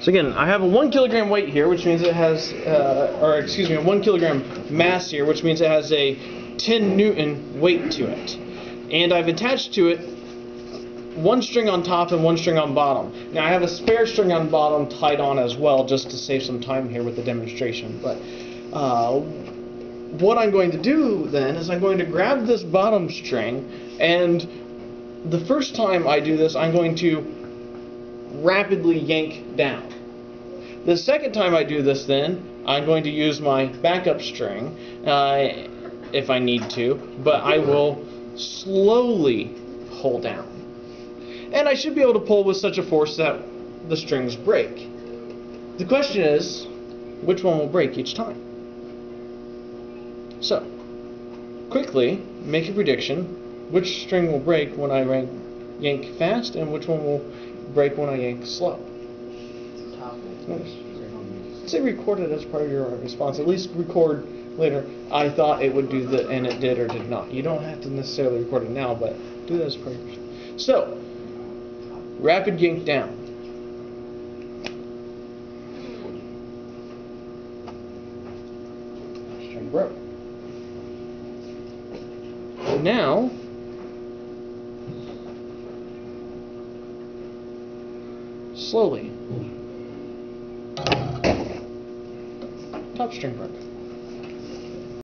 So again, I have a one kilogram weight here, which means it has, uh, or excuse me, a one kilogram mass here, which means it has a 10 newton weight to it. And I've attached to it one string on top and one string on bottom. Now I have a spare string on bottom tied on as well, just to save some time here with the demonstration. But uh, what I'm going to do then is I'm going to grab this bottom string, and the first time I do this, I'm going to rapidly yank down. The second time I do this then, I'm going to use my backup string uh, if I need to, but I will slowly pull down. And I should be able to pull with such a force that the strings break. The question is, which one will break each time? So, quickly make a prediction which string will break when I yank fast and which one will break when I yank slow. Say record it as part of your response. At least record later. I thought it would do the, and it did or did not. You don't have to necessarily record it now, but do that as part of your. So, rapid yank down. String broke. Now, slowly. Top string broke.